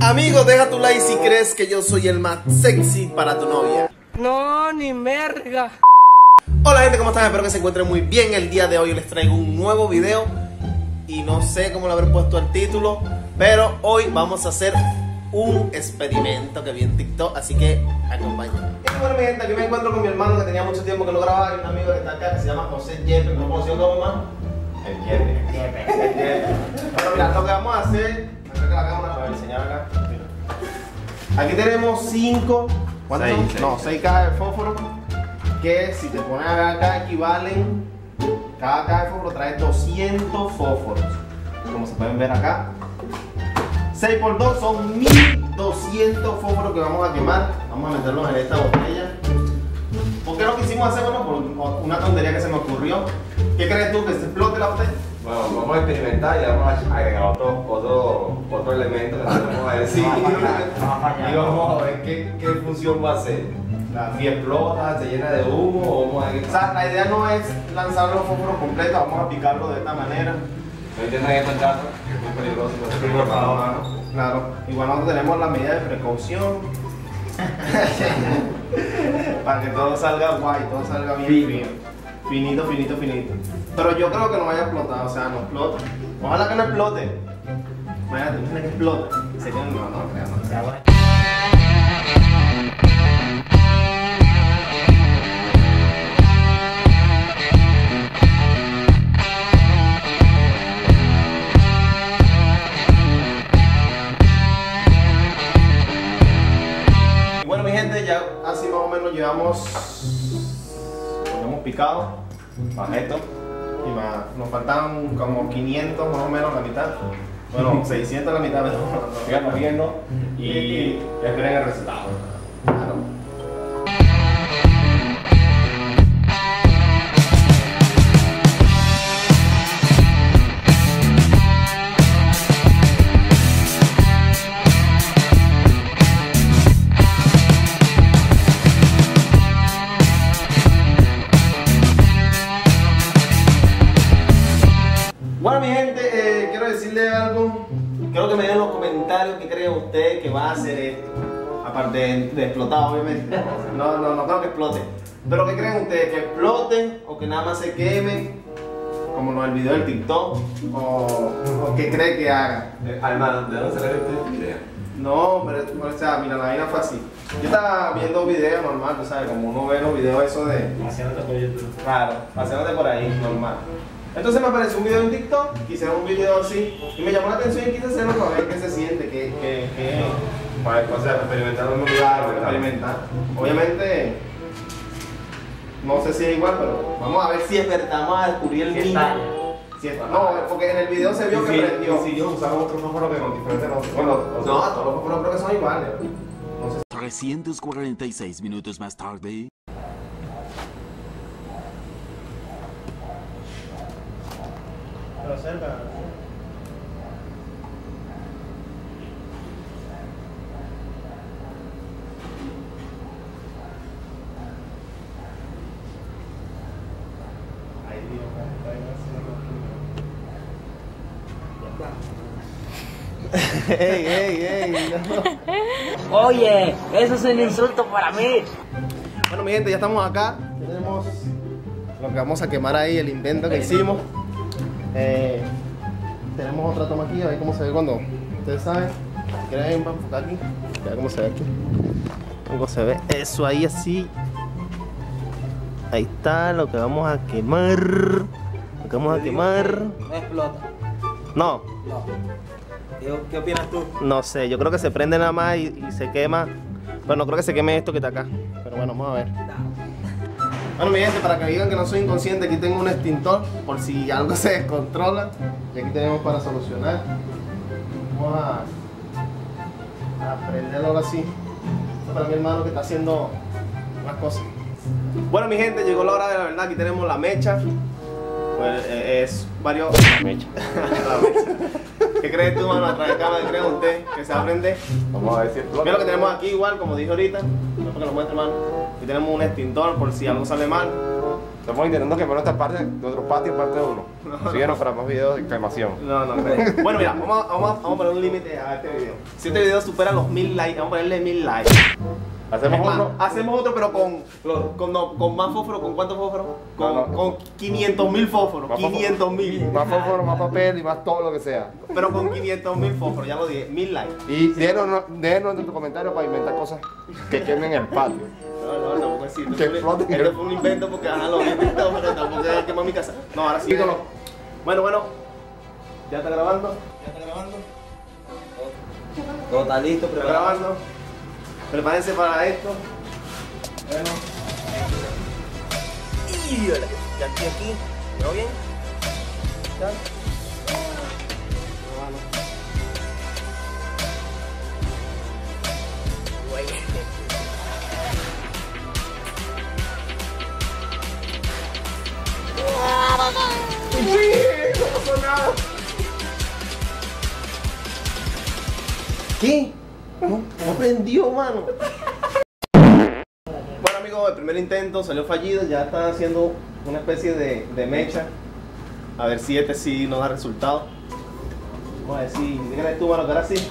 Amigo, deja tu like si crees que yo soy el más sexy para tu novia. No, ni merga. Hola gente, ¿cómo están? Espero que se encuentren muy bien. El día de hoy les traigo un nuevo video y no sé cómo le haber puesto el título, pero hoy vamos a hacer un experimento que vi en TikTok, así que acompáñenme. Y bueno, mi gente, aquí me encuentro con mi hermano que tenía mucho tiempo que no grababa y un amigo que está acá que se llama José Yepe, ¿no conoció como más? El Yepe. El Yepe. Bueno, mira, lo que vamos a hacer, acá la cámara enseñar acá. Mira. Aquí tenemos cinco, ¿cuántas Seis, son? seis. No, seis cajas de fósforo que si te pones a ver acá equivalen, cada caja de fósforo trae 200 fósforos, como se pueden ver acá. 6 por 2 son 1200 fósforos que vamos a quemar. Vamos a meterlos en esta botella. ¿Por qué lo quisimos hacer? Bueno, por una tontería que se me ocurrió. ¿Qué crees tú? ¿Que se explote la botella? Bueno, vamos a experimentar y vamos a agregar otro, otro, otro elemento que vamos a decir. y vamos a ver qué, qué función va a hacer. Si explota, se llena de humo o vamos a ver O sea, la idea no es lanzar los fósforos completos, vamos a picarlo de esta manera. No intentan encontrarlo, que es muy peligroso. La mano. Claro, igual nosotros tenemos la medida de precaución. Para que todo salga guay, todo salga bien fino. Finito, finito, finito. Pero yo creo que no vaya a explotar, o sea, no explota. Ojalá que no explote. Imagínate que explota. Sería no, no, no creo. Más esto. Y más. Nos faltan como 500 más o menos la mitad. Bueno, 600 la mitad, pero viendo. Y esperen el resultado. Hacer esto. Aparte de, de explotar, obviamente. No, no, no creo que explote. Pero ¿qué creen ustedes? ¿Que explote o que nada más se queme? Como en el video del TikTok. ¿O, o qué cree que haga? Eh, Alma, ¿de dónde salió esta idea? No, pero, o sea, mira, la vaina fue así. Yo estaba viendo videos normal, tú sabes, como uno ve los videos esos de. Claro, paseándote por ahí, normal. Entonces me apareció un video en TikTok, quise un video así, y me llamó la atención y quise hacerlo para ver qué se siente, qué, qué, qué, Para o sea, experimentar un claro, lugar, experimentar. Obviamente, no sé si es igual, pero vamos a ver si es verdad, vamos a descubrir el Si estalla. Si es- no, porque en el video se vio que prendió. si yo usaba otro fósforo que con diferentes Bueno, no, todos los fósforos creo que son iguales. No sé 346 minutos más tarde. Pero cerca. Ey, ey, ey. no. Oye, eso es un insulto para mí. Bueno, mi gente, ya estamos acá. Tenemos lo que vamos a quemar ahí, el invento que hicimos. Eh, tenemos otra toma aquí, a ver cómo se ve cuando. Ustedes saben. Si quieren, vamos a enfocar aquí. Ya cómo se ve aquí. Cómo se ve eso ahí así. Ahí está lo que vamos a quemar. Lo que vamos a quemar. No explota. No, No. ¿Qué, qué opinas tú? no sé, yo creo que se prende nada más y, y se quema. Pero no creo que se queme esto que está acá. Pero bueno, vamos a ver. Bueno, mi gente, para que digan que no soy inconsciente, aquí tengo un extintor por si algo se descontrola. Y aquí tenemos para solucionar. Vamos a, a prenderlo ahora así. Esto es para mi hermano que está haciendo unas cosas. Bueno, mi gente, llegó la hora de la verdad. Aquí tenemos la mecha. Pues eh, es varios. ¿Qué crees tú, mano? A través de cámara, ¿qué cree usted? Que se va a prender. Vamos a ver si. Mira lo que tenemos aquí igual, como dije ahorita. No que lo muestre, hermano. Aquí tenemos un extintor por si algo sale mal. Estamos intentando quemar nuestra parte, nuestro patio, parte 1. Síguenos para más videos de quemación. No, no creo. Bueno, mira, vamos, a- vamos, a- vamos a poner un límite a este video. Si este video supera los mil likes, vamos a ponerle mil likes. Hacemos más, otro. Hacemos otro, pero con, con, no, con más fósforo. ¿Con cuántos fósforos? Con, No, no. con 500 mil fósforos. Más fósforo. 500 mil. Más fósforo, más papel y más todo lo que sea. Pero con 500 mil fósforos, ya lo dije. Mil likes. Y déjenos, déjenos en tus comentarios para inventar cosas que quemen el patio. No, no, tampoco es así. Que Esto fue- explote. Esto fue un invento porque ajá, lo vi pero tampoco es quemar mi casa. No, ahora sí. Bueno, bueno. ¿Ya está grabando? ¿Ya está grabando? Todo está listo, ¿Está preparado. grabando? Prepárense para esto. Bueno. Y hola, ya estoy aquí. ¿Todo bien? ¿Ya? ¿Qué? No, no prendió, mano. Bueno amigos, el primer intento salió fallido, ya están haciendo una especie de, de mecha. A ver si este sí nos da resultado. Vamos a ver si, dígale tú, mano, que ahora sí.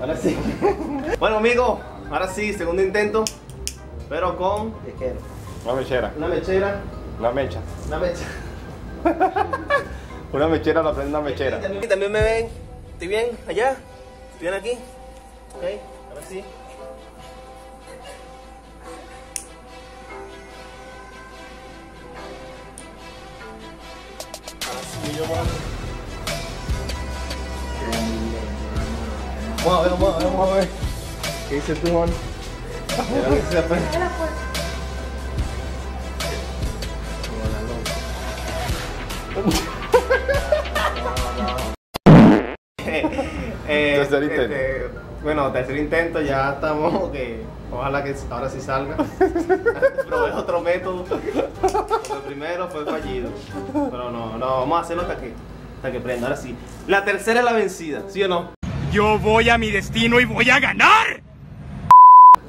Ahora sí. bueno amigos, ahora sí, segundo intento. Pero con. Una mechera. una mechera. Una mecha. Una mecha. Una mechera la prende una mechera. También, también me ven. ¿Estoy bien allá? ¿Estoy bien aquí? Ok, ahora sí. Ahora sí, yo mano. Vamos a ver, vamos a ver, vamos a ver. ¿Qué dices tú, Juan? Que bueno, tercer intento, ya estamos que ojalá que ahora sí salga. Probé otro método. El primero fue fallido. Pero no, no, vamos a hacerlo hasta que, hasta que prenda. Ahora sí. La tercera es la vencida, ¿sí o no? Yo voy a mi destino y voy a ganar.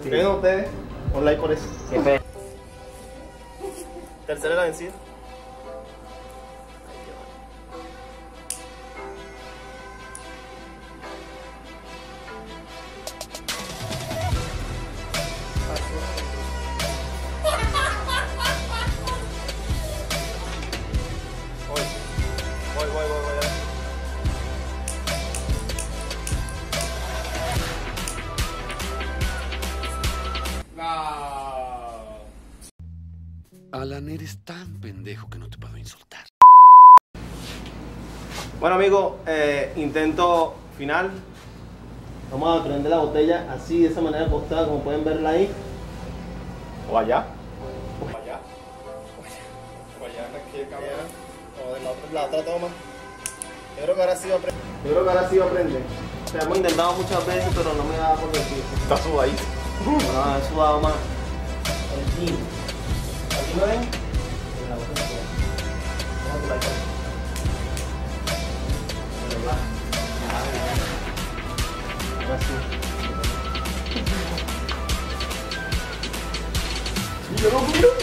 ¿Qué ven ustedes? Un like por eso. Qué fe. Tercera es la vencida. Alan, eres tan pendejo que no te puedo insultar. Bueno amigos, eh, intento final. Vamos a prender la botella así, de esa manera acostada, como pueden verla ahí. O allá. O allá. O allá, aquí O de la otra, la otra toma. Yo creo que ahora sí va a prender. Yo creo que ahora sí va a prender. O sea, hemos intentado muchas veces, pero no me da por decir. Está sudadito. No, he sudado más. Aquí. ¿Aquí me ven? En la botella. Déjate la cara. Pero va. Ahora sí. Y yo no miro.